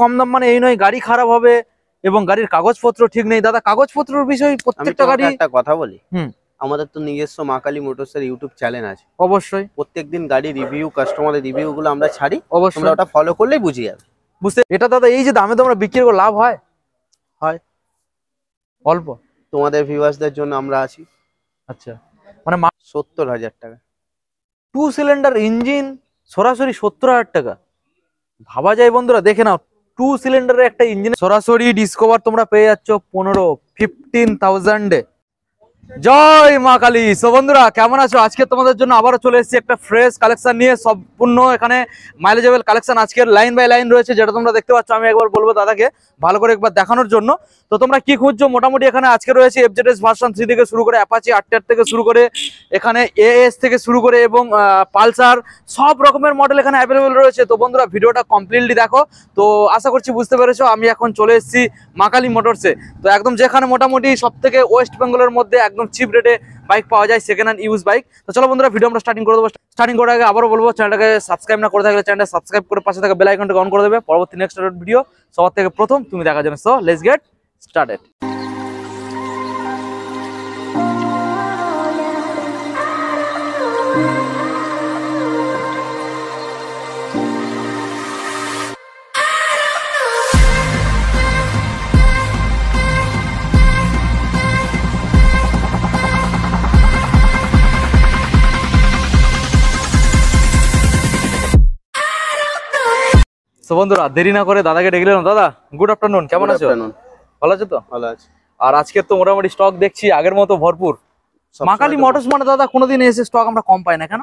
কম দাম মানে এই নয় গাড়ি খারাপ হবে এবং গাড়ির কাগজপত্র ঠিক নেই। দাদা কাগজপত্রের বিষয় প্রত্যেকটা গাড়ি একটা কথা বলি। হুম। আমাদের তো নিজস্ব মা কালী মোটরস এর ইউটিউব চ্যানেল আছে। অবশ্যই। প্রত্যেকদিন গাড়ি রিভিউ কাস্টমারের রিভিউ গুলো আমরা ছাড়ি। অবশ্যই। তোমরা ওটা ফলো করলেই বুঝে যাবে। বুঝতে এটা দাদা এই যে দামে তোমরা বিক্রি করে লাভ হয়? হয়। অল্প? তোমাদের ভিউয়ার্সদের জন্য আমরা আছি। আচ্ছা। মানে সত্তর হাজার টাকা। টু সিলিন্ডার ইঞ্জিন সরাসরি সত্তর হাজার টাকা। ভাবা যায় বন্ধুরা দেখে নাও। টু সিলিন্ডারের একটা ইঞ্জিন সরাসরি ডিসকভার তোমরা পেয়ে যাচ্ছ পনেরো ফিফটিন থাউজেন্ডে জয় মা কালী। সো বন্ধুরা, কেমন আছো? আজকে তোমাদের জন্য আবারও চলে এসেছি একটা ফ্রেশ কালেকশন নিয়ে। সম্পূর্ণ এখানে মাইলেজেবল কালেকশন আজকের লাইন বাই লাইন রয়েছে, যেটা তোমরা দেখতে পাচ্ছ, আমি একবার বলব দাদাকে ভালো করে একবার দেখানোর জন্য। তো তোমরা কি খুঁজছো? মোটামুটি এখানে আজকে রয়েছে এফজেডএস ভার্সন থ্রি থেকে শুরু করে অ্যাপাচি আটটার থেকে শুরু করে এখানে এএস থেকে শুরু করে এবং পালসার সব রকমের মডেল এখানে অ্যাভেলেবেল রয়েছে। তো বন্ধুরা, ভিডিওটা কমপ্লিটলি দেখো। তো আশা করছি বুঝতে পেরেছ, আমি এখন চলে এসেছি মাকালি মোটরসে তো একদম যেখানে মোটামুটি সব থেকে ওয়েস্ট বেঙ্গলের মধ্যে একদম চিপ রেটে বাইক পাওয়া যায় সেকেন্ড হ্যান্ড ইউজ বাইক তো চলো বন্ধুরা ভিডিও আমরা স্টার্টিং করে দেবো। স্টার্টিং করার আগে আবারও বলব চ্যানেলটাকে সাবস্ক্রাইব না করে থাকলে চ্যানেলটা সাবস্ক্রাইব করে পাশে থাকা বেল আইকনটা অন করে দেবে। পরবর্তী নেক্সট ভিডিও সবার থেকে প্রথম, তুমি দেখার জন্য। সো লেটস গেট স্টার্টেড তো বন্ধুরা দেরি না করে দাদাকে ডেকে নিলাম। দাদা গুড আফটারনুন কেমন আছো? ভালো আছো তো? ভালো আছে। আর আজকের তো মোটামুটি স্টক দেখছি আগের মতো ভরপুর। মাকালি মোটরস মানে দাদা কোনোদিন এসে স্টক আমরা কম পাই না কেন?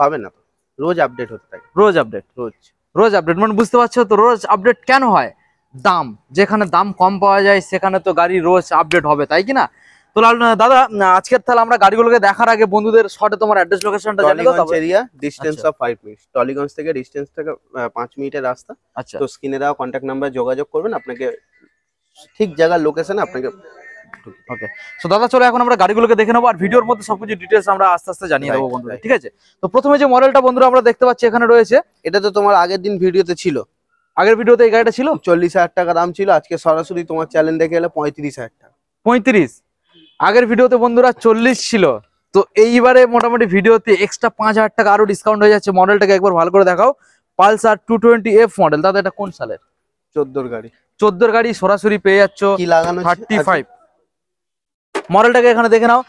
পাবে না রোজ আপডেট হতে থাকে। রোজ আপডেট রোজ। রোজ আপডেট মানে বুঝতে পারছ তো রোজ আপডেট কেন হয়? দাম যেখানে দাম কম পাওয়া যায় সেখানে তো গাড়ি রোজ আপডেট হবে তাই কি না? তো লাল দাদা আজকের তাহলে আমরা গাড়িগুলোকে দেখার আগে বন্ধুদের শর্টে তোমার অ্যাড্রেস লোকেশনটা জানিয়ে দাও area distance. Of five minute Tollygunge থেকে ডিস্টেন্স থেকে আহ, পাঁচ মিনিটের রাস্তা। আচ্ছা। তো স্ক্রিনে দেওয়া কন্ট্যাক্ট নাম্বার যোগাযোগ করবেন আপনাকে ঠিক জায়গার লোকেশনে আপনাকে ওকে তো দাদা চলো এখন আমরা গাড়িগুলোকে দেখে নেব আর ভিডিওর মধ্যে সবকিছু ডিটেলস আমরা আস্তে আস্তে জানিয়ে দেবো right. ঠিক আছে? তো প্রথমে যে মডেলটা বন্ধুরা আমরা দেখতে পাচ্ছি এখানে রয়েছে এটা তো তোমার আগের দিন ভিডিওতে ছিল। আগের ভিডিওতে এই গাড়িটা ছিল? চল্লিশ হাজার টাকা দাম ছিল আজকে সরাসরি তোমার চ্যানেল দেখে এলে পঁয়ত্রিশ হাজার টাকা। পঁয়ত্রিশ? আগের ভিডিওতে বন্ধুরা চল্লিশ ছিল। তো এইবারে মোটামুটি ভিডিওতে এক্সট্রা পাঁচ হাজার টাকা আরও ডিসকাউন্ট হয়ে যাচ্ছে। মডেলটাকে একবার ভালো করে দেখাও। Pulsar two twenty F model দাদা এটা কোন সালের? চোদ্দোর গাড়ি। চোদ্দোর গাড়ি সরাসরি পেয়ে যাচ্ছ থার্টি ফাইভ মডেলটাকে এখানে দেখে নাও।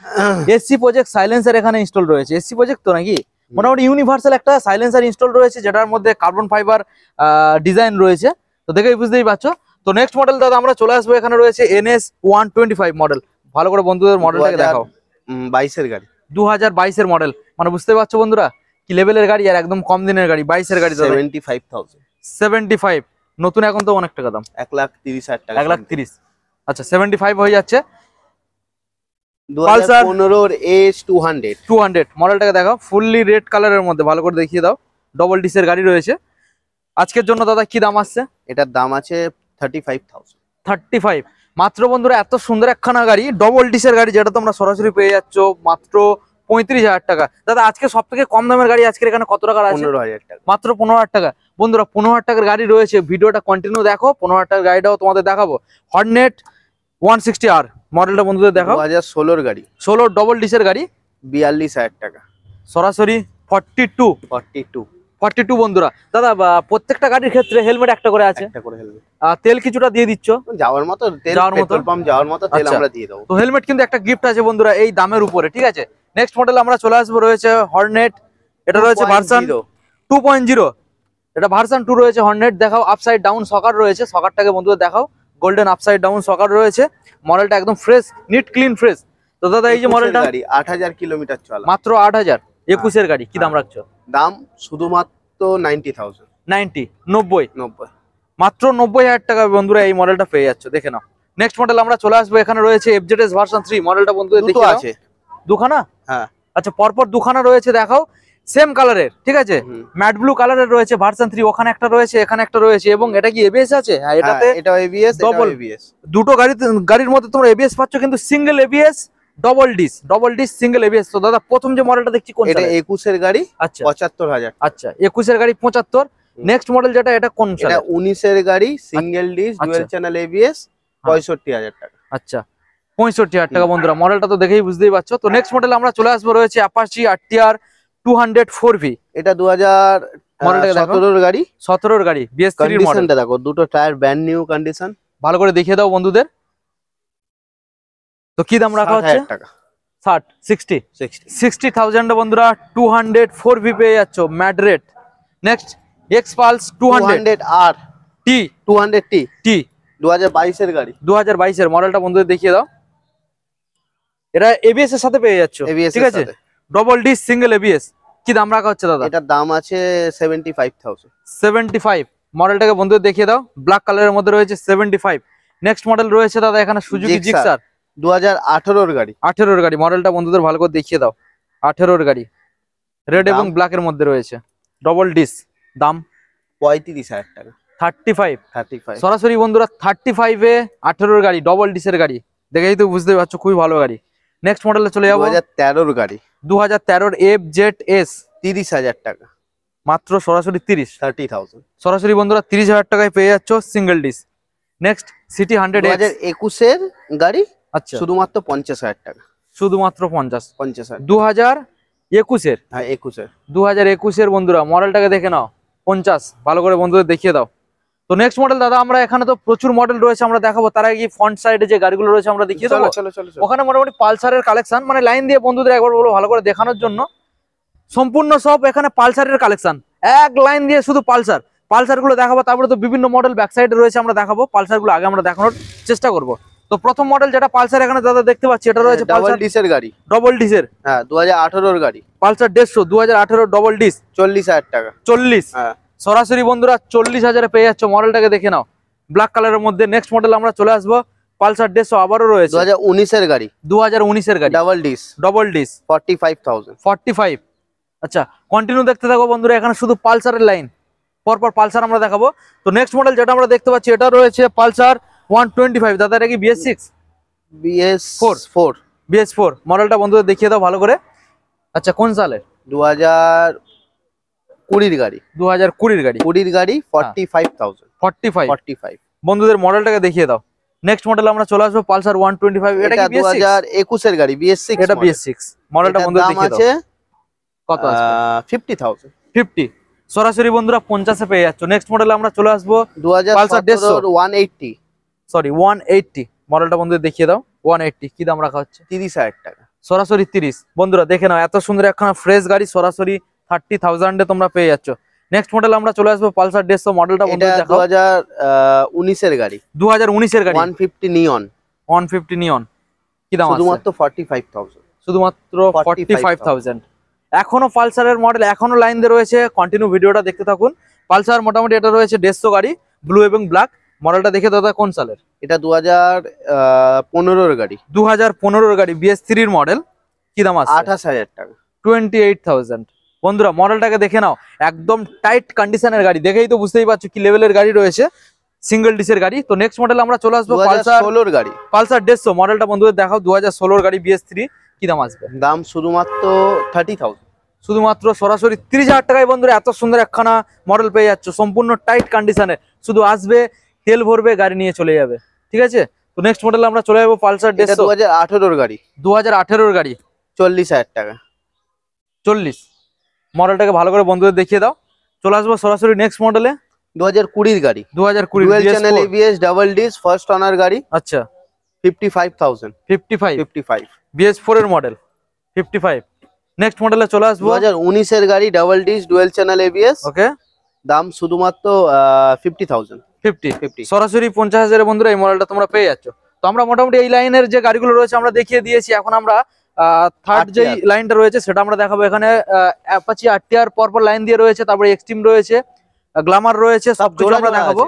এসসি প্রজেক্ট সাইলেন্সার এখানে ইনস্টল রয়েছে। এসসি প্রজেক্ট তো নাকি? মোটামুটি ইউনিভার্সাল একটা সাইলেন্সার ইনস্টল রয়েছে যেটার মধ্যে কার্বন ফাইবার ডিজাইন রয়েছে। তো দেখেই বুঝতেই পারছ। তো নেক্সট মডেল দাদা আমরা চলে আসব। এখানে রয়েছে NS one twenty five model ভালো করে বন্ধুদের মডেলটাকে দেখাও। বাইশের গাড়ি। দু হাজার বাইশের মডেল মানে বুঝতে পারছ বন্ধুরা? কি লেভেলের গাড়ি আর একদম কম দিনের গাড়ি বাইশের গাড়ি seventy five thousand seventy five নতুন এখন তো অনেক টাকা দাম। এক লাখ তিরিশ হাজার টাকা এক লাখ তিরিশ। আচ্ছা সেভেন্টি ফাইভ হয়ে যাচ্ছে। হাজার পনেরোর S two hundred two hundred মডেলটাকে দেখাও। ফুললি রেড কালারের মধ্যে। ভালো করে দেখিয়ে দাও। ডবল ডিসের গাড়ি রয়েছে। আজকের জন্য দাদা কি দাম আসছে? এটার দাম আছে thirty five thousand thirty five মাত্র বন্ধুরা এত সুন্দর একখানা গাড়ি ডবল ডিসের গাড়ি যেটা তোমরা সরাসরি পেয়ে যাচ্ছ মাত্র পঁয়ত্রিশ হাজার টাকা। দাদা আজকে সব থেকে কম দামের গাড়ি আজকের এখানে কত টাকা আছে? পনেরো হাজার টাকা। মাত্র পনেরো হাজার টাকা। বন্ধুরা পনেরো হাজার টাকার গাড়ি রয়েছে ভিডিওটা কন্টিনিউ দেখো পনেরো হাজার টাকার গাড়িটাও তোমাদের দেখাবো। হর্নেট ওয়ান সিক্সটি আর মডেলটা বন্ধুদের দু দেখাও হাজার ষোলোর গাড়ি। ষোলো ডবল ডিসের গাড়ি। বিয়াল্লিশ হাজার টাকা। সরাসরি forty two forty two forty two বন্ধুরা। দাদা প্রত্যেকটা গাড়ির ক্ষেত্রে হেলমেট একটা করে আছে। তেল কিছুটা দিয়ে দিচ্ছ? যাওয়ার মতো তেল যাওয়ার মতো? পাম্প যাওয়ার মতো তেল আচ্ছা। আমরা দিয়ে দেবো। তো হেলমেট কিন্তু একটা গিফট আছে বন্ধুরা এই দামের উপরে ঠিক আছে? নেক্সট মডেল আমরা চলে আসব রয়েছে হর্নেট এটা রয়েছে ভার্সন 2.0 টু পয়েন্ট জিরো এটা ভার্সন টু রয়েছে হর্নেট দেখাও আপসাইড ডাউন সকার রয়েছে। সকারটাকে বন্ধুদের দেখাও গোল্ডেন আপসাইড ডাউন সকার রয়েছে। মডেলটা একদম ফ্রেশ নিট ক্লিন ফ্রেশ তো দাদা এই যে 21 এর মডেলটা গাড়ি আট হাজার কিলোমিটার চলা। মাত্র আট হাজার। একুশের গাড়ি কি দাম হ্যাঁ। রাখছো? দাম শুধুমাত্র নাইনটি থাউজেন্ড নাইনটি নব্বই? নব্বই। মাত্র নব্বই হাজার টাকা বন্ধুরা এই মডেলটা পেয়ে যাচ্ছে দেখে নাও। নেক্সট মডেল আমরা চলে আসব এখানে রয়েছে এফজেডএস ভার্সন থ্রি মডেলটা বন্ধুদের দেখে আছে। দুখানা? হ্যাঁ। আচ্ছা পরপর দুখানা রয়েছে দেখাও। সেম কালারের ঠিক আছে? ম্যাট ব্লু কালারের রয়েছে ভার্সন থ্রি ওখানে একটা রয়েছে এখানে একটা রয়েছে এবং এটা কি এবিএস আছে? হ্যাঁ এটাতে এটা এবিএস। ডাবল এবিএস দুটো গাড়িতে গাড়ির মধ্যে তোমরা এবিএস পাচ্ছ কিন্তু single ABS double disc double disc single ABS তো দাদা প্রথম যে মডেলটা দেখছি কোন এটা সালের? একুশের গাড়ি আচ্ছা। পঁচাত্তর হাজার। আচ্ছা একুশের গাড়ি পঁচাত্তর। হুম। নেক্সট মডেল যেটা এটা কোন সাল এটা সালে উনিশের গাড়ি single disc dual. Channel ABS পঁয়ষট্টি হাজার টাকা। আচ্ছা পঁয়ষট্টি হাজার টাকা বন্ধুরা। মডেলটা তো দেখেই বুঝতেই পারছ। তো নেক্সট মডেল আমরা চলে আসব রয়েছে Apache RTR two hundred four V এটা দু হাজার। সতেরোর গাড়ি। সতেরোর গাড়ি বিএস দেখো দুটো টায়ার ব্র্যান্ড নিউ কন্ডিশন ভালো করে দেখিয়ে দাও বন্ধুদের। তো কি দাম রাখা হচ্ছে? ষাট সিক্সটি সিক্সটি সিক্সটি থাউজেন্ড বন্ধুরা টু হান্ড্রেড ফোর ভি পেয়ে যাচ্ছ mad rate next Xpulse two hundred আর T two hundred T T দু হাজার বাইশের গাড়ি। দু হাজার বাইশের মডেলটা বন্ধুদের দেখিয়ে দাও। এটা এবিএস এর সাথে পেয়ে যাচ্ছ ঠিক আছে? ডবল ডি সিঙ্গেল এবিএস কি দাম রাখা হচ্ছে দাদা? এটার দাম আছে seventy five thousand seventy five মডেলটাকে বন্ধুদের দেখিয়ে দাও। ব্ল্যাক কালারের মধ্যে রয়েছে সেভেন্টি ফাইভ নেক্সট মডেল রয়েছে দাদা এখানে সুজুকি জিক্সার দু হাজার আঠেরোর গাড়ি। আঠেরোর গাড়ি। মডেলটা বন্ধুদের ভালো করে দেখিয়ে দাও। আঠেরোর গাড়ি। রেড এবং? ব্ল্যাকের মধ্যে রয়েছে। ডবল ডিস দাম? পঁয়ত্রিশ হাজার টাকা। থার্টি ফাইভ থার্টি ফাইভ সরাসরি বন্ধুরা থার্টি ফাইভে আঠেরোর গাড়ি ডবল ডিসের গাড়ি। দেখেই তো বুঝতে পারছ খুবই ভালো গাড়ি। নেক্সট মডেলে চলে দু যাব। হাজার তেরোর গাড়ি। দু হাজার তেরোর এফ জেড এস তিরিশ হাজার টাকা। মাত্র সরাসরি তিরিশ। থার্টি থাউজেন্ড সরাসরি বন্ধুরা তিরিশ হাজার টাকায় পেয়ে যাচ্ছ single disc next CT hundred দু হাজার একুশের গাড়ি আচ্ছা। শুধুমাত্র পঞ্চাশ হাজার টাকা। শুধুমাত্র পঞ্চাশ। পঞ্চাশ হাজার। দু হাজার একুশের। হ্যাঁ একুশের। দু হাজার একুশের বন্ধুরা মডেলটাকে দেখে নাও। পঞ্চাশ ভালো করে বন্ধুদের দেখিয়ে দাও। তো নেক্সট মডেল দাদা আমরা এখানে তো প্রচুর মডেল রয়েছে আমরা দেখাবো। তার আগে ফ্রন্ট সাইডে যে গাড়িগুলো রয়েছে আমরা দেখিয়ে দেবো। ওখানে মোটামুটি পালসারের কালেকশন মানে লাইন দিয়ে বন্ধুদের একবার বলব ভালো করে দেখানোর জন্য। সম্পূর্ণ সব এখানে পালসারের কালেকশন এক লাইন দিয়ে শুধু পালসার। পালসারগুলো দেখাবো তারপরে তো বিভিন্ন মডেল ব্যাক সাইডে রয়েছে আমরা দেখাবো। পালসারগুলো আগে আমরা দেখানোর চেষ্টা করব। তো প্রথম মডেল যেটা পালসার এখানে দাদা দেখতে পাচ্ছি এটা রয়েছে ডাবল পালসার ডিসের গাড়ি। ডবল ডিসের হ্যাঁ দু হাজার গাড়ি। পালসার দেড়শো দু হাজার আঠেরো ডবল ডিস চল্লিশ হাজার টাকা। চল্লিশ। হ্যাঁ। সরাসরি বন্ধুরা চল্লিশ হাজারে পেয়ে যাচ্ছ মডেলটাকে দেখে নাও। ব্ল্যাক কালারের মধ্যে নেক্সট মডেল আমরা চলে আসব। পালসার দেড়শো আবারও রয়েছে। দু হাজার উনিশের গাড়ি। দু হাজার উনিশের গাড়ি। Double disc double disc forty five thousand forty five আচ্ছা কন্টিনিউ দেখতে থাকো বন্ধুরা এখানে শুধু পালসারের লাইন পরপর পালসার আমরা দেখাবো। তো নেক্সট মডেল যেটা আমরা দেখতে পাচ্ছি এটা রয়েছে পালসার 125 দাদা এটা কি BS6 BS4 BS4 মডেলটা বন্ধুদের দেখিয়ে দাও ভালো করে। আচ্ছা কোন সালের? 2000 কুড়ির গাড়ি। 2020 কুড়ির গাড়ি। 20 এর গাড়ি 45000 45 45 বন্ধুদের মডেলটাকে দেখিয়ে দাও। নেক্সট মডেল আমরা চলে আসব পালসার 125 এটা কি 2021 এর গাড়ি BS6 এটা BS6 মডেলটা বন্ধুদের দেখিয়ে দাও। কত আছে 50000 50 সরাসরি বন্ধুরা 50 এ পেয়ে যাচ্ছ। নেক্সট মডেল আমরা চলে আসব 2017 180 সরি ওয়ান এইটটি মডেলটা বন্ধুদের দেখিয়ে দাও। ওয়ান এইটটি কি দাম রাখা হচ্ছে? তিরিশ হাজার টাকা। সরাসরি তিরিশ। বন্ধুরা দেখে নাও এত সুন্দর একখানা ফ্রেশ গাড়ি সরাসরি থার্টি থাউজেন্ডে তোমরা পেয়ে যাচ্ছ। নেক্সট মডেল আমরা চলে আসব পালসার দেড়শো মডেলটা দু হাজার উনিশের গাড়ি। দু হাজার উনিশের গাড়ি। One fifty neon one fifty neon কি দাম শুধুমাত্র ফর্টি ফাইভ থাউজেন্ড শুধুমাত্র ফর্টি ফাইভ থাউজেন্ড এখনও পালসারের মডেল এখনও লাইন দিয়ে রয়েছে। কন্টিনিউ ভিডিওটা দেখতে থাকুন। পালসার মোটামুটি এটা রয়েছে দেড়শো গাড়ি ব্লু এবং ব্ল্যাক মডেলটা দেখে দাদা কোন সালের? এটা দু হাজার পনেরোর গাড়ি। দু হাজার পনেরোর গাড়ি বিএস থ্রির মডেল। কি দাম আছে আঠাশ হাজার টাকা। টোয়েন্টি এইট থাউজেন্ড বন্ধুরা মডেলটাকে দেখে নাও। একদম টাইট কন্ডিশনের গাড়ি। দেখেই তো বুঝতেই পারছ কি লেভেলের গাড়ি রয়েছে। সিঙ্গেল ডিসের গাড়ি। তো নেক্সট মডেল আমরা চলে আসব। পালসার ষোলোর গাড়ি। পালসার দেড়শো। মডেলটা বন্ধুদের দেখাও। দু হাজার ষোলোর গাড়ি বিএস থ্রি কি দাম আসবে? দাম শুধুমাত্র থার্টি থাউজেন্ড শুধুমাত্র সরাসরি তিরিশ হাজার টাকায় বন্ধুরা এত সুন্দর একখানা মডেল পেয়ে যাচ্ছ। সম্পূর্ণ টাইট কন্ডিশনে শুধু আসবে তেল ভরবে গাড়ি নিয়ে চলে যাবে। ঠিক আছে? তো নেক্সট মডেল আমরা চলে যাব পালসার দেড়শো। দু হাজার আঠেরোর গাড়ি। দু হাজার আঠেরোর গাড়ি। চল্লিশ হাজার টাকা। চল্লিশ। মডেলটাকে ভালো করে বন্ধুদের দেখিয়ে দাও। চলে আসব সরাসরি নেক্সট মডেলে দু হাজার কুড়ির গাড়ি। দু হাজার কুড়ি channel ABS double disc first owner গাড়ি। আচ্ছা। Fifty five thousand fifty five fifty five BS four এর মডেল ফিফটি ফাইভ নেক্সট মডেলে চলে আসব। দু হাজার উনিশের গাড়ি double disc dual channel ABS okay দাম শুধুমাত্র ফিফটি থাউজেন্ড ফিফটি ফিফটি সরাসরি পঞ্চাশ হাজারের বন্ধুরা এই মডেলটা তোমরা পেয়ে যাচ্ছ। তো আমরা মোটামুটি এই লাইনের যে গাড়িগুলো রয়েছে আমরা দেখিয়ে দিয়েছি। এখন আমরা থার্ড যে লাইনটা রয়েছে সেটা আমরা দেখাবো। এখানে অ্যাপাচি আরটিআর পরপর লাইন দিয়ে রয়েছে তারপরে এক্সট্রিম রয়েছে গ্লামার রয়েছে সব জোড়া আমরা দেখাবো।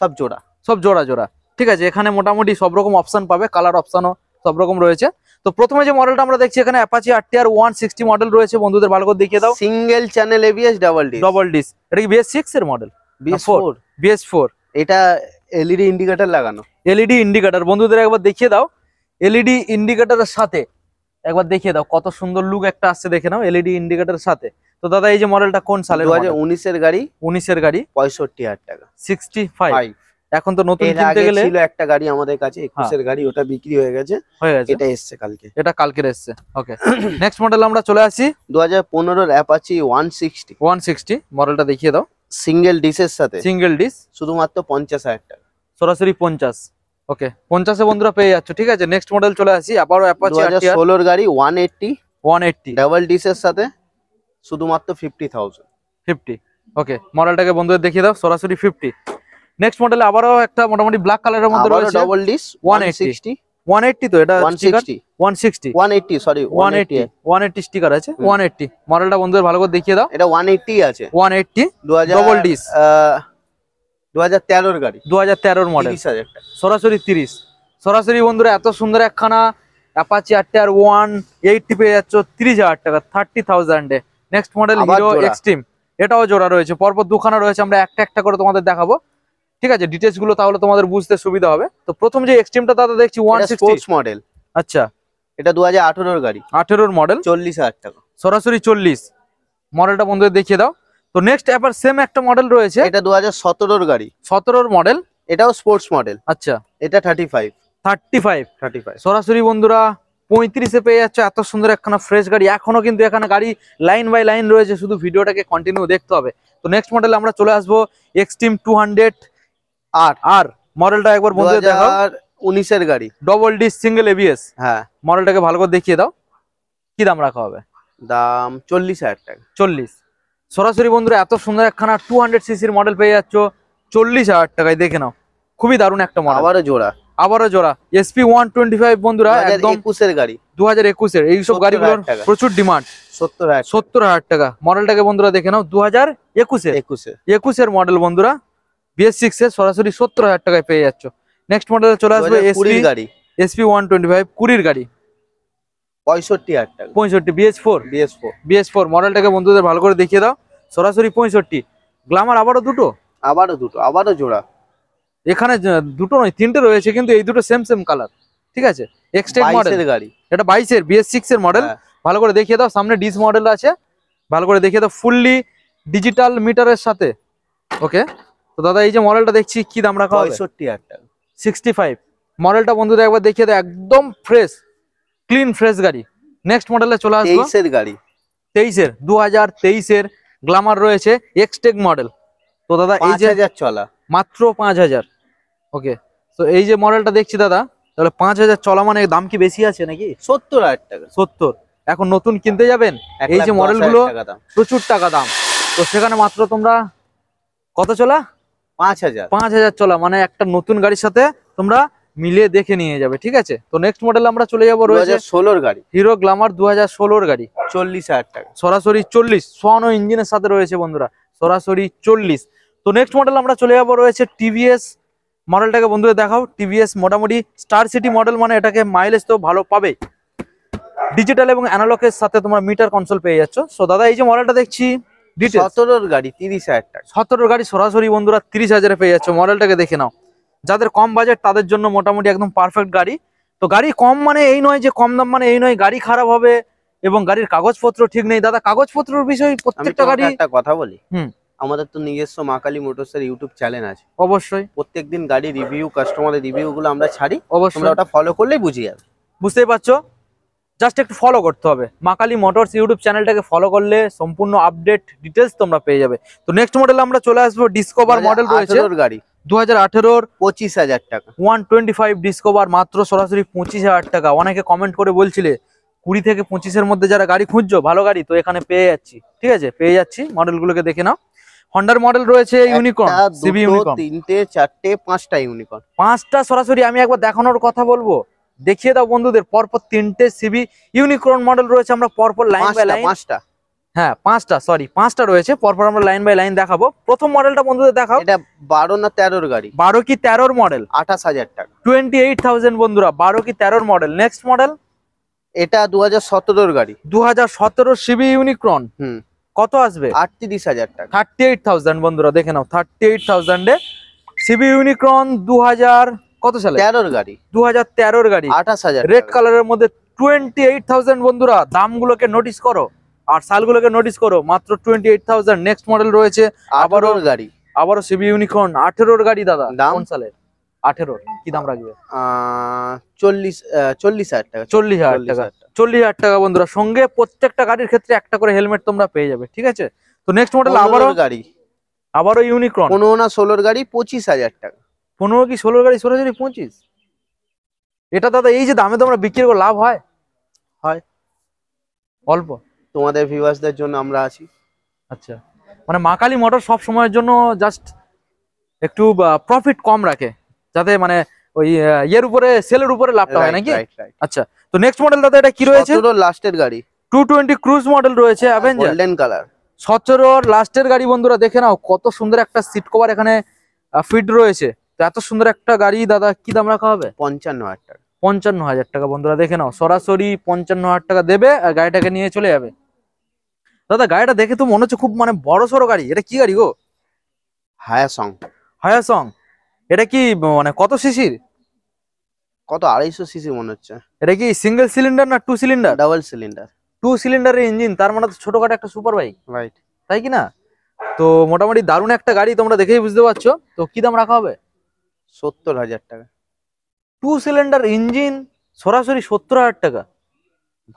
সব জোড়া। সব জোড়া জোড়া। ঠিক আছে এখানে মোটামুটি সব রকম অপশন পাবে কালার অপশনও সব রকম রয়েছে। তো প্রথমে যে মডেলটা আমরা দেখছি এখানে Apache RTR one sixty model রয়েছে বন্ধুদের ভালো করে দেখিয়ে দাও। Single channel ABS double disc double disc এটা কি বিএস সিক্স এর model BS four BS four এটা এলইডি ইন্ডিকেটার লাগানো। এলইডি ইন্ডিকেটার বন্ধুদের একবার দেখিয়ে দাও। এলইডি ইন্ডিকেটরের সাথে একবার দেখিয়ে দাও কত সুন্দর লুক একটা আসছে দেখে নাও এলইডি ইন্ডিকেটরের সাথে। তো দাদা এই যে মডেলটা কোন দু হাজার উনিশের গাড়ি উনিশের গাড়ি। পঁয়ষট্টি হাজার টাকা। সিক্সটি ফাইভ এখন তো নতুন কিনতে গেলে ছিল একটা গাড়ি আমাদের কাছে একুশের গাড়ি ওটা বিক্রি হয়ে গেছে। হয়ে গেছে। এটা এসছে কালকে। এটা কালকের এসছে। ওকে নেক্সট মডেল আমরা চলে আসি। দু হাজার পনেরোর Apache one sixty one sixty মডেলটা দেখিয়ে দাও। সিঙ্গেল ডিসের সাথে। সিঙ্গেল ডিস শুধুমাত্র পঞ্চাশ হাজার টাকা। সরাসরি পঞ্চাশ। ওকে পঞ্চাশে বন্ধুরা পেয়ে যাচ্ছ। ঠিক আছে নেক্সট মডেল চলে আসি। আবারও দু অ্যাপাচি হাজার ষোলোর গাড়ি one eighty one eighty double ডিসের সাথে শুধুমাত্র ফিফটি থাউজেন্ড ফিফটি ওকে মডেলটাকে বন্ধুদের দেখিয়ে দাও। সরাসরি ফিফটি নেক্সট মডেলে আবারও একটা মোটামুটি ব্ল্যাক কালারের মধ্যে রয়েছে double disc one 180 sixty one eighty তো এটা one sixty one sixty one eighty sorry one eighty one eighty sticker আছে হুম। ওয়ান এইটটি মডেলটা বন্ধুদের ভালো করে দেখিয়ে দাও। এটা ওয়ান এইটটি আছে। ওয়ান এইটটি দু হাজার ডিস দু হাজার তেরোর গাড়ি। দু হাজার তেরোর মডেল তিরিশ হাজার টাকা। সরাসরি তিরিশ। সরাসরি বন্ধুরা এত সুন্দর একখানা Apache R TR one eighty পেয়ে যাচ্ছ তিরিশ হাজার টাকা থার্টি থাউজেন্ডে নেক্সট মডেল হিরো এক্সট্রিম এটাও জোড়া রয়েছে। পরপর দুখানা রয়েছে আমরা একটা একটা করে তোমাদের দেখাবো। ঠিক আছে ডিটেলসগুলো তাহলে তোমাদের বুঝতে সুবিধা হবে। তো প্রথম যে এক্সট্রিমটা দাদা দেখছি ওয়ান স্পোর্টস মডেল আচ্ছা। এটা দু হাজার আঠেরোর গাড়ি। আঠেরোর মডেল চল্লিশ হাজার টাকা। সরাসরি চল্লিশ। মডেলটা বন্ধুদের দেখিয়ে দাও। তো নেক্সট এবার সেম একটা মডেল রয়েছে। এটা দু হাজার সতেরোর গাড়ি। সতেরোর মডেল এটাও স্পোর্টস মডেল আচ্ছা। এটা thirty five thirty five thirty five সরাসরি বন্ধুরা পঁয়ত্রিশে পেয়ে যাচ্ছে। এত সুন্দর একখানা ফ্রেশ গাড়ি। এখনও কিন্তু এখানে গাড়ি লাইন বাই লাইন রয়েছে। শুধু ভিডিওটাকে কন্টিনিউ দেখতে হবে। তো নেক্সট মডেল আমরা চলে আসব এক্সট্রিম টু হান্ড্রেড আট। আর মডেলটা একবার দু বন্ধুদের দেখাও। হাজার উনিশের গাড়ি। ডবল ডি সিঙ্গেল এবিএস হ্যাঁ। মডেলটাকে ভালো করে দেখিয়ে দাও। কি দাম রাখা হবে? দাম চল্লিশ হাজার টাকা। চল্লিশ। সরাসরি বন্ধুরা এত সুন্দর একখানা টু হান্ড্রেড সিসির মডেল পেয়ে যাচ্ছ চল্লিশ হাজার টাকায় দেখে নাও। খুবই দারুণ একটা মডেল আবারও জোড়া। আবারও জোড়া। এসপি ওয়ান টোয়েন্টি ফাইভ বন্ধুরা একদম একুশের গাড়ি। দু হাজার একুশের। এইসব 70,000 গাড়িগুলোর প্রচুর ডিমান্ড সত্তর হাজার। সত্তর হাজার টাকা। মডেলটাকে বন্ধুরা দেখে নাও দু হাজার একুশে। একুশে। একুশের মডেল বন্ধুরা। বিএস সিক্স সরাসরি সত্তর হাজার টাকায় পেয়ে যাচ্ছ। নেক্সট মডেলে চলে আসবে এসপি গাড়ি। এসপি ওয়ান টোয়েন্টি ফাইভ কুড়ির গাড়ি। পঁয়ষট্টি হাজার টাকা। পঁয়ষট্টি BS four BS four BS four মডেলটাকে বন্ধুদের ভালো করে দেখিয়ে দাও। সরাসরি পঁয়ষট্টি। গ্লামার আবারও দুটো? আবারও দুটো আবারও জোড়া। এখানে দুটো নয় তিনটে রয়েছে কিন্তু এই দুটো সেম সেম কালার ঠিক আছে? মডেল গাড়ি। এটা বাইশের বিএস সিক্স এর মডেল হ্যাঁ। ভালো করে দেখিয়ে দাও সামনে ডিস মডেল আছে। ভালো করে দেখিয়ে দাও ফুললি ডিজিটাল মিটারের সাথে। ওকে তো দাদা এই যে মডেলটা দেখছি কি দাম রাখা পঁয়ষট্টি হাজার টাকা। সিক্সটি ফাইভ মডেলটা বন্ধুদের একবার দেখিয়ে দাও একদম ফ্রেশ ক্লিন ফ্রেশ গাড়ি। নেক্সট মডেলে চলে আসব। তেইশের গাড়ি। তেইশের দু হাজার তেইশের গ্লামার রয়েছে এক্সটেক মডেল তো দাদা এই যে হাজার চলা। মাত্র পাঁচ হাজার। ওকে তো এই যে মডেলটা দেখছি দাদা তাহলে পাঁচ হাজার চলা মানে দাম কি বেশি আছে নাকি? সত্তর হাজার টাকা। সত্তর। এখন নতুন কিনতে যাবেন? এই যে মডেলগুলো প্রচুর টাকা দাম। তো সেখানে মাত্র তোমরা কত চলা? পাঁচ হাজার। পাঁচ হাজার চলা মানে একটা নতুন গাড়ির সাথে তোমরা মিলিয়ে দেখে নিয়ে যাবে ঠিক আছে? তো নেক্সট মডেল আমরা চলে যাব রয়েছে ষোলোর গাড়ি। হিরো গ্লামার দু হাজার ষোলোর গাড়ি। চল্লিশ হাজার টাকা। সরাসরি চল্লিশ সোয়ানো ইঞ্জিনের সাথে রয়েছে বন্ধুরা সরাসরি চল্লিশ। তো নেক্সট মডেল আমরা চলে যাব রয়েছে টিভিএস মডেলটাকে বন্ধুরা দেখাও টিভিএস মোটামুটি স্টার সিটি মডেল মানে এটাকে মাইলেজ তো ভালো পাবে। ডিজিটাল এবং অ্যানালগের সাথে তোমরা মিটার কনসোল পেয়ে যাচ্ছ। সো দাদা এই যে মডেলটা দেখছি। সতেরোর গাড়ি তিরিশ হাজার টাকা। সতেরোর গাড়ি সরাসরি বন্ধুরা তিরিশ হাজারে পেয়ে যাচ্ছে। মডেলটাকে দেখে নাও। যাদের কম বাজেট তাদের জন্য মোটামুটি একদম পারফেক্ট গাড়ি। তো গাড়ি কম মানে এই নয় যে কম দাম মানে এই নয় গাড়ি খারাপ হবে এবং গাড়ির কাগজপত্র ঠিক নেই। দাদা কাগজপত্রের বিষয় প্রত্যেকটা গাড়ি একটা কথা বলি। হুম। আমাদের তো নিজস্ব মাকালি মোটরস এর ইউটিউব চ্যানেল আছে। অবশ্যই। প্রত্যেকদিন গাড়ি রিভিউ কাস্টমারের রিভিউ গুলো আমরা ছাড়ি। অবশ্যই। ওটা ফলো করলেই বুঝে যাবে। বুঝতেই পারছ? জাস্ট একটু ফলো করতে হবে। মাকালি মোটরস ইউটিউব চ্যানেলটাকে ফলো করলে সম্পূর্ণ আপডেট ডিটেলস তোমরা পেয়ে যাবে। তো নেক্সট মডেল আমরা চলে আসব ডিসকভার মডেল রয়েছে। 18 গাড়ি। দু হাজার আঠেরোর পঁচিশ হাজার টাকা। ওয়ান টোয়েন্টি ফাইভ ডিসকভার মাত্র সরাসরি পঁচিশ হাজার টাকা। অনেকে কমেন্ট করে বলছিলে কুড়ি থেকে পঁচিশের মধ্যে যারা গাড়ি খুঁজছো ভালো গাড়ি তো এখানে পেয়ে যাচ্ছি। ঠিক আছে? পেয়ে যাচ্ছি। মডেলগুলোকে দেখে নাও। হন্ডার মডেল রয়েছে ইউনিকর্ন সিবি ইউনিকর্ন তিনটে চারটে পাঁচটা ইউনিকর্ন পাঁচটা সরাসরি আমি একবার দেখানোর কথা বলব। দেখিয়ে দাও বন্ধুদের পরপর তিনটে সিবি ইউনিক্রন মডেল রয়েছে আমরা পরপর লাইন বাই লাইন পাঁচটা। হ্যাঁ পাঁচটা সরি পাঁচটা রয়েছে পরপর আমরা লাইন বাই লাইন দেখাবো। প্রথম মডেলটা বন্ধুদের দেখাও। এটা বারো না তেরোর গাড়ি? বারো কি তেরোর মডেল আঠাশ হাজার টাকা। টোয়েন্টি এইট থাউজেন্ড বন্ধুরা বারো কি তেরোর মডেল নেক্সট মডেল এটা দু হাজার সতেরোর গাড়ি। দু হাজার সতেরো সিবি ইউনিক্রন হুম। কত আসবে? আটত্রিশ হাজার টাকা। থার্টি এইট থাউজেন্ড বন্ধুরা দেখে নাও থার্টি এইট থাউজেন্ডে সিবি ইউনিক্রন দু হাজার কত সালে? তেরোর গাড়ি। দু হাজার তেরোর গাড়ি। আঠাশ হাজার রেড কালারের মধ্যে টোয়েন্টি এইট থাউজেন্ড বন্ধুরা দামগুলোকে নোটিস করো। আর সালগুলোকে নোটিস করো মাত্র twenty eight thousand next model রয়েছে আবারও গাড়ি। আবারও সিবি ইউনিকর্ন আঠেরোর গাড়ি দাদা দাম? সালের আঠেরোর কি দাম রাখবে? চল্লিশ চল্লিশ হাজার টাকা। চল্লিশ হাজার টাকা। চল্লিশ হাজার টাকা বন্ধুরা সঙ্গে প্রত্যেকটা গাড়ির ক্ষেত্রে একটা করে হেলমেট তোমরা পেয়ে যাবে ঠিক আছে? তো নেক্সট মডেল আবারও গাড়ি। আবারও ইউনিক্রন পনেরো না ষোলোর গাড়ি পঁচিশ হাজার টাকা। পনেরো কি ষোলোর গাড়ি সরাসরি পঁচিশ? এটা দাদা এই যে দামে তোমরা বিক্রি করে লাভ হয়? হয়। অল্প? তোমাদের ভিউয়ার্সদের জন্য আমরা আছি। আচ্ছা। মানে মাকালি মোটর সব সময়ের জন্য জাস্ট একটু প্রফিট কম রাখে যাতে মানে ওই ইয়ের উপরে সেলের উপরে লাভটা হয় নাকি? আচ্ছা। তো নেক্সট মডেল দাদা এটা কি রয়েছে? লাস্টের গাড়ি। টু টোয়েন্টি ক্রুজ মডেল রয়েছে অ্যাভেঞ্জার গোল্ডেন কালার সতেরোর লাস্টের গাড়ি বন্ধুরা দেখে নাও কত সুন্দর একটা সিট কভার এখানে ফিট রয়েছে। তো এত সুন্দর একটা গাড়ি দাদা কি দাম রাখা হবে? পঞ্চান্ন হাজার টাকা। পঞ্চান্ন হাজার টাকা বন্ধুরা দেখে নাও। সরাসরি পঞ্চান্ন হাজার টাকা দেবে আর গাড়িটাকে নিয়ে চলে যাবে। দাদা গাড়িটা দেখে তো মনে হচ্ছে খুব মানে বড় সড়ো গাড়ি। এটা কি গাড়ি গো? হায়া সং হায়াসং। এটা কি মানে কত সিসির? কত আড়াইশো সিসি মনে হচ্ছে। এটা কি সিঙ্গেল সিলিন্ডার না two cylinder? Double cylinder. Two সিলিন্ডারের ইঞ্জিন তার মানে তো ছোটখাটো একটা সুপার বাইক। রাইট। তাই কি না? তো মোটামুটি দারুণ একটা গাড়ি তোমরা দেখেই বুঝতে পারছ। তো কি দাম রাখা হবে? সত্তর হাজার টাকা। টু সিলিন্ডার ইঞ্জিন সরাসরি সত্তর হাজার টাকা।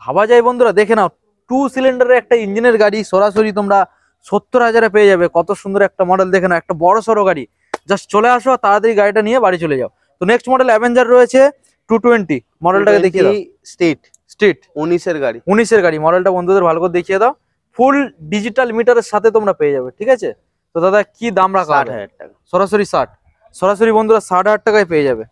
ভাবা যায় বন্ধুরা দেখে নাও টু সিলিন্ডারের একটা ইঞ্জিনের গাড়ি সরাসরি তোমরা সত্তর হাজারে পেয়ে যাবে। কত সুন্দর একটা মডেল দেখে নাও একটা বড় সড়ো গাড়ি। জাস্ট চলে আসো তাড়াতাড়ি গাড়িটা নিয়ে বাড়ি চলে যাও। তো নেক্সট মডেল অ্যাভেঞ্জার রয়েছে টু টোয়েন্টি মডেলটাকে দেখিয়ে দাও। স্টেট স্ট্রিট উনিশের গাড়ি। উনিশের গাড়ি মডেলটা বন্ধুদের ভালো করে দেখিয়ে দাও। ফুল ডিজিটাল মিটারের সাথে তোমরা পেয়ে যাবে ঠিক আছে? তো দাদা কি দাম রাখা ষাট হাজার টাকা। সরাসরি ষাট। সরাসরি বন্ধুরা ষাট হাজার টাকায় পেয়ে যাবে।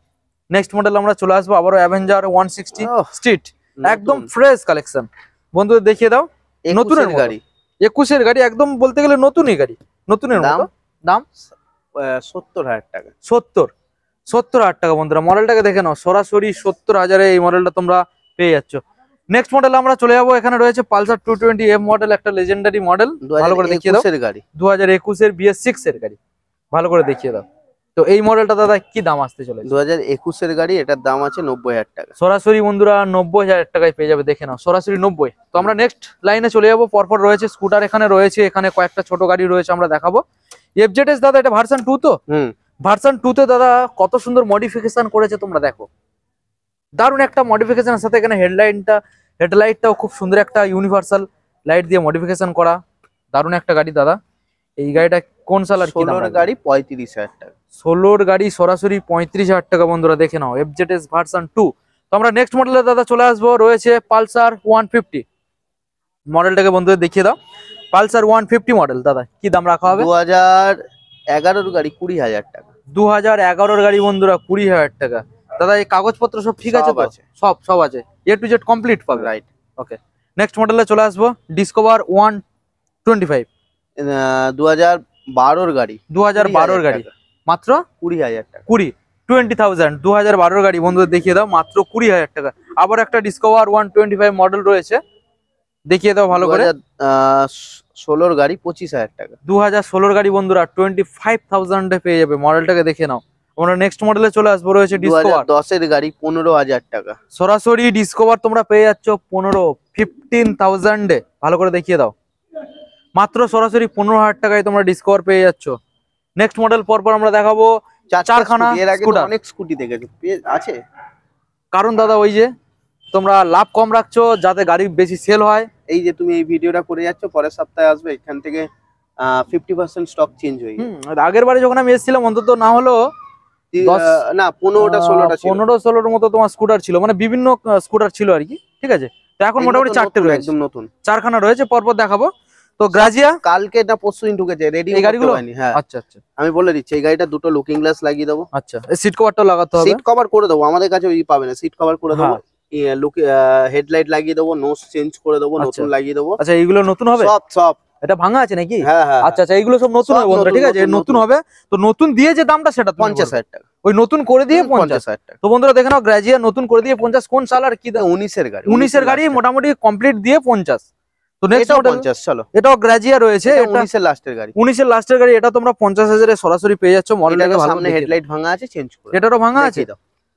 নেক্সট মডেল আমরা চলে আসব আবারও অ্যাভেঞ্জার ওয়ান সিক্সটি স্ট্রিট একদম ফ্রেশ কালেকশন বন্ধুদের দেখিয়ে দাও নতুনের গাড়ি। একুশের গাড়ি একদম বলতে গেলে নতুনই গাড়ি। নতুনের দাম? সত্তর হাজার টাকা। সত্তর। সত্তর হাজার টাকা বন্ধুরা। মডেলটাকে দেখে নাও। সরাসরি সত্তর হাজারে এই মডেলটা তোমরা পেয়ে যাচ্ছ। নেক্সট মডেল আমরা চলে যাব। এখানে রয়েছে Pulsar two twenty F model একটা লেজেন্ডারি মডেল ভালো করে দেখিয়ে দাও। গাড়ি। দু হাজার একুশের বিএস সিক্স এর গাড়ি। ভালো করে দেখিয়ে দাও। তো এই মডেলটা দাদা কি দাম আসতে চলে দু হাজার একুশের গাড়ি এটার দাম আছে নব্বই হাজার টাকা। সরাসরি বন্ধুরা নব্বই হাজার টাকায় পেয়ে যাবে দেখে নাও সরাসরি নব্বই। তো আমরা নেক্সট লাইনে চলে যাব পরপর রয়েছে স্কুটার এখানে রয়েছে এখানে কয়েকটা ছোট গাড়ি রয়েছে আমরা দেখাবো। এফজেডএস দাদা এটা ভার্সন টু তো? হুম। ভার্সন টু তে দাদা কত সুন্দর মডিফিকেশন করেছে তোমরা দেখো। দারুণ একটা মডিফিকেশনের সাথে এখানে হেডলাইনটা হেডলাইটটাও খুব সুন্দর একটা ইউনিভার্সাল লাইট দিয়ে মডিফিকেশন করা। দারুণ একটা গাড়ি দাদা। এই গাড়িটা কোন সাল আর কি দাম ষোলোর রাখবে? গাড়ি পঁয়ত্রিশ হাজার টাকা। ষোলোর গাড়ি সরাসরি পঁয়ত্রিশ হাজার টাকা বন্ধুরা দেখে নাও এফজেডএস ভার্সন টু তো আমরা নেক্সট মডেলে দাদা চলে আসব রয়েছে পালসার ওয়ান ফিফটি মডেলটাকে বন্ধুদের দেখিয়ে দাও। পালসার ওয়ান ফিফটি মডেল দাদা কি দাম রাখা হবে? দু হাজার এগারোর গাড়ি কুড়ি হাজার টাকা। দু হাজার এগারোর গাড়ি বন্ধুরা কুড়ি হাজার টাকা। দাদা এই কাগজপত্র সব ঠিক আছে সব তো। সব সব আছে। এ টু জেড কমপ্লিট পাবে। রাইট ওকে নেক্সট মডেলে চলে আসব ডিসকভার ওয়ান টোয়েন্টি ফাইভ দু হাজার বারোর গাড়ি। দু হাজার বারোর গাড়ি। মাত্র কুড়ি হাজার টাকা। কুড়ি টোয়েন্টি থাউজেন্ড দু হাজার বারোর গাড়ি। বন্ধুদের দেখিয়ে দাও মাত্র কুড়ি হাজার টাকা। আবার একটা Discover one twenty five model রয়েছে। দেখিয়ে দাও ভালো করে। ষোলোর গাড়ি পঁচিশ হাজার টাকা। দু হাজার ষোলোর গাড়ি বন্ধুরা টোয়েন্টি ফাইভ থাউজেন্ডে পেয়ে যাবে। মডেলটাকে দেখে নাও। আমরা নেক্সট মডেলে চলে আসব রয়েছে ডিসকভার দশের গাড়ি পনেরো হাজার টাকা। সরাসরি ডিসকভার তোমরা পেয়ে যাচ্ছ পনেরো ফিফটিন থাউজেন্ডে ভালো করে দেখিয়ে দাও। মাত্র সরাসরি পনেরো হাজার টাকায় তোমরা ডিসকভার পেয়ে যাচ্ছ। নেক্সট মডেল পরপর আমরা দেখাবো চারখানা। অনেক স্কুটি দেখেছ। আছে? কারণ দাদা ওই যে তোমরা লাভ কম রাখছো যাতে গাড়ি বেশি সেল হয়। এই যে তুমি এই ভিডিওটা করে যাচ্ছ পরের সপ্তাহে আসবে এখান থেকে ফিফটি পার্সেন্ট স্টক চেঞ্জ হয়ে আগের বারে যখন আমি এসেছিলাম অন্তত না হলো না পনেরোটা ষোলোটা পনেরো ষোলোর মতো তোমার স্কুটার ছিল। মানে বিভিন্ন স্কুটার ছিল আর কি। ঠিক আছে? তো এখন মোটামুটি চারটে রয়েছে। একদম নতুন। চারখানা রয়েছে পরপর দেখাবো। তো গ্রাজিয়া কালকে না পরশু দিন ঢুকেছে রেডি এই গাড়িগুলো? হ্যাঁ। আচ্ছা আচ্ছা। আমি বলে দিচ্ছি এই গাড়িটা দুটো লুকিং গ্লাস লাগিয়ে দেবো। আচ্ছা সিট কভারটা লাগাতে হবে? সিট কভার করে দেবো আমাদের কাছে ওই পাবে না সিট কভার করে দেবো। হেডলাইট লাগিয়ে দেবো নোস চেঞ্জ করে দেবো আচ্ছা। নতুন লাগিয়ে দেবো। আচ্ছা এইগুলো নতুন হবে? সব সব। এটা ভাঙা আছে নাকি? হ্যাঁ হ্যাঁ। আচ্ছা আচ্ছা এইগুলো সব নতুন হবে বন্ধুরা ঠিক আছে নতুন। হবে। তো নতুন দিয়ে যে দামটা সেটা পঞ্চাশ। হাজার টাকা। ওই নতুন করে দিয়ে পঞ্চাশ হাজার টাকা। তো বন্ধুরা দেখে নাও গ্রাজিয়া নতুন করে দিয়ে পঞ্চাশ কোন সাল আর কি? উনিশের গাড়ি উনিশের গাড়ি মোটামুটি কমপ্লিট দিয়ে পঞ্চাশ। তো নেক্সট মডেল পঞ্চাশ চলো। এটাও গ্রাজিয়া রয়েছে এটা এটা উনিশের লাস্টের গাড়ি। লাস্টের গাড়ি এটা তোমরা সরাসরি পেয়ে যাচ্ছ মডেলটাকে এটারও ভালো সামনে হেডলাইট ভাঙা আছে চেঞ্জ করে। এটারও ভাঙা আছে?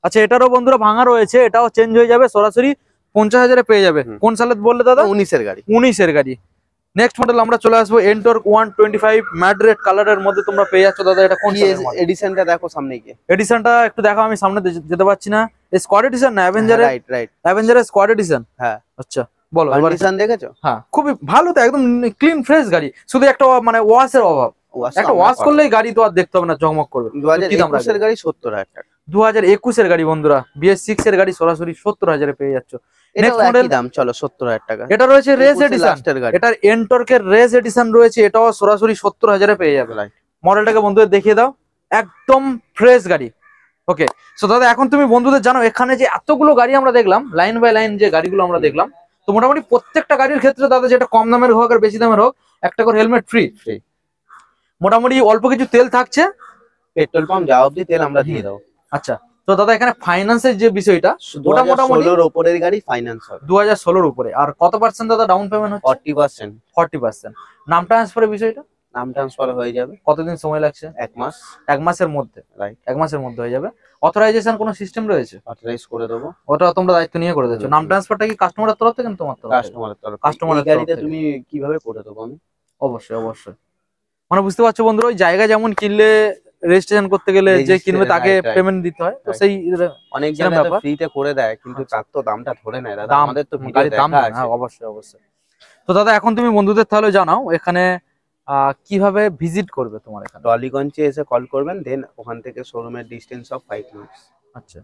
আচ্ছা এটারও বন্ধুরা ভাঙা রয়েছে এটাও চেঞ্জ হয়ে যাবে সরাসরি পঞ্চাশ হাজারে পেয়ে যাবে। কোন সালে বললে দাদা? এটা উনিশের গাড়ি। উনিশের গাড়ি। নেক্সট মডেল আমরা চলে আসব NTorq one twenty five mad red কালারের মধ্যে তোমরা পেয়ে যাচ্ছ দাদা এটা কোন এডিশনটা দেখো সামনে গিয়ে। এডিশনটা একটু দেখো আমি সামনে যেতে পারছি না। স্কোয়াড এডিশন না অ্যাভেঞ্জারের রাইট রাইট অ্যাভেঞ্জারের স্কোয়াড এডিশন হ্যাঁ। আচ্ছা। বলো কন্ডিশন দেখেছ? হ্যাঁ। খুবই ভালো তো একদম ক্লিন ফ্রেশ গাড়ি। শুধু একটা মানে ওয়াশের অভাব। একটা ওয়াশ করলেই গাড়ি তো আর দেখতে হবে না চকমক করবে। একুশের গাড়ি সত্তর হাজার টাকা। দু হাজার একুশের গাড়ি বন্ধুরা বিএস সিক্স এর গাড়ি সরাসরি সত্তর হাজারে পেয়ে যাচ্ছ। দাম চলো সত্তর হাজার টাকা। এটা রয়েছে রেস এডিশন এটার এন্টর্কের রেস এডিশন রয়েছে এটাও সরাসরি সত্তর হাজারে পেয়ে যাবে. মডেলটাকে বন্ধুদের দেখিয়ে দাও। একদম ফ্রেশ গাড়ি। ওকে সো দাদা এখন তুমি বন্ধুদের জানো এখানে যে এতগুলো গাড়ি আমরা দেখলাম লাইন বাই লাইন যে গাড়িগুলো আমরা দেখলাম তো মোটামুটি প্রত্যেকটা গাড়ির ক্ষেত্রে দাদা যেটা কম দামের হোক আর বেশি দামের হোক একটা করে হেলমেট ফ্রি ফ্রি মোটামুটি অল্প কিছু তেল থাকছে। পেট্রোল পাম্প যা অব্দি তেল আমরা দিয়ে দেবো। আচ্ছা তো দাদা এখানে ফাইন্যান্সের যে বিষয়টা ওটা মোটামুটি ষোলোর উপরের গাড়ি ফাইন্যান্স হবে। দু হাজার ষোলোর উপরে। আর কত পার্সেন্ট দাদা ডাউন পেমেন্ট হচ্ছে? ফর্টি পার্সেন্ট ফর্টি পার্সেন্ট নাম ট্রান্সফারের বিষয়টা? নাম ট্রান্সফার হয়ে যাবে। কতদিন সময় লাগছে? এক মাস। এক মাসের মধ্যে। রাইট এক মাসের মধ্যে হয়ে যাবে। অথরাইজেশন কোনো সিস্টেম রয়েছে? অথরাইজ করে দেবো। ওটা তোমরা দায়িত্ব নিয়ে করে দিচ্ছ নাম ট্রান্সফারটা কি কাস্টমারের তরফ থেকে তোমার তরফ কাস্টমারের তরফ তরফ থেকে। তুমি কীভাবে করে দেবো আমি? অবশ্যই অবশ্যই। মানে বুঝতে পারছ বন্ধুরা ওই জায়গা যেমন কিনলে রেজিস্ট্রেশন করতে গেলে যে কিনবে তাকে. পেমেন্ট দিতে হয়। তো সেই অনেক ব্যাপার? ফ্রিতে করে দেয় কিন্তু আচ্ছা। তার তো দামটা ধরে নেয় দাদা। আমাদের তো গাড়ির দাম হ্যাঁ অবশ্যই অবশ্যই। তো দাদা এখন তুমি বন্ধুদের তাহলে জানাও এখানে কীভাবে ভিজিট করবে তোমার এখানে? টলিগঞ্জে এসে কল করবেন দেন ওখান থেকে শোরুমের ডিস্টেন্স অফ ফাইভ মিনিটস আচ্ছা।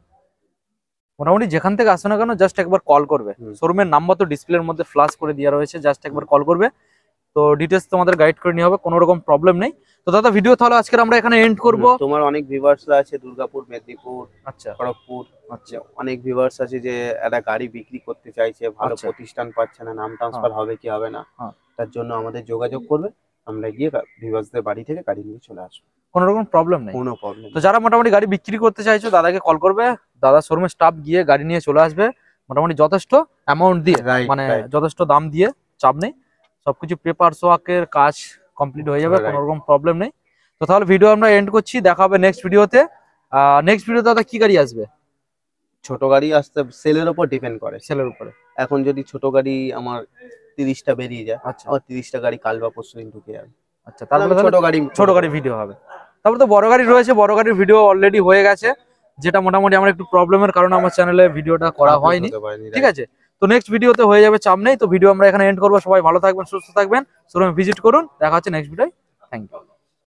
মোটামুটি যেখান থেকে আসো না কেন জাস্ট একবার কল করবে। শোরুমের নাম্বার তো ডিসপ্লের মধ্যে ফ্লাশ করে দেওয়া রয়েছে জাস্ট একবার কল করবে। তো ডিটেলস তোমাদের গাইড করে নিয়ে হবে কোনো রকম প্রবলেম নেই। তো দাদা ভিডিও তাহলে আজকে আমরা এখানে এন্ড করব। তোমার অনেক ভিউয়ার্সরা আছে দুর্গাপুর মেদিনীপুর আচ্ছা। খড়গপুর আচ্ছা। অনেক ভিউয়ার্স আছে যে একটা গাড়ি বিক্রি করতে চাইছে ভালো আচ্ছা। প্রতিষ্ঠান পাচ্ছে না নাম ট্রান্সফার হবে কি হবে না হ্যাঁ। তার জন্য আমাদের যোগাযোগ করবে। আমরা গিয়ে ভিউয়ার্সদের বাড়ি থেকে গাড়ি নিয়ে চলে আসব। কোনো রকম প্রবলেম নেই। কোনো প্রবলেম তো যারা মোটামুটি গাড়ি বিক্রি করতে চাইছো দাদাকে কল করবে। দাদা শোরুমের স্টাফ গিয়ে গাড়ি নিয়ে চলে আসবে। মোটামুটি যথেষ্ট অ্যামাউন্ট দিয়ে মানে যথেষ্ট দাম দিয়ে চাপ নেই। সবকিছু পেপার ওয়ার্কের কাজ কমপ্লিট হয়ে যাবে. কোনো রকম প্রবলেম নেই। তো তাহলে ভিডিও আমরা এন্ড করছি দেখা হবে নেক্সট ভিডিওতে নেক্সট ভিডিও দাদা কি গাড়ি আসবে? ছোট গাড়ি আসতে সেলের উপর ডিপেন্ড করে। সেলের উপরে। এখন যদি ছোট গাড়ি আমার তিরিশটা বেরিয়ে যায়। আচ্ছা। আমার তিরিশটা গাড়ি কাল বা পরশু দিন ঢুকে যাবে। আচ্ছা তারপরে ছোট গাড়ি ছোট গাড়ি ভিডিও হবে। তারপর তো বড় গাড়ি রয়েছে বড় গাড়ির ভিডিও অলরেডি হয়ে গেছে যেটা মোটামুটি আমার একটু প্রবলেমের কারণে আমার চ্যানেলে ভিডিওটা করা হয়নি। ঠিক আছে? তো নেক্সট ভিডিওতে হয়ে যাবে চাপ নেই তো ভিডিও আমরা এখানে এন্ড করব। সবাই ভালো থাকবেন সুস্থ থাকবেন। শোরুমে ভিজিট করুন। দেখা হচ্ছে নেক্সট ভিডিও থ্যাংক ইউ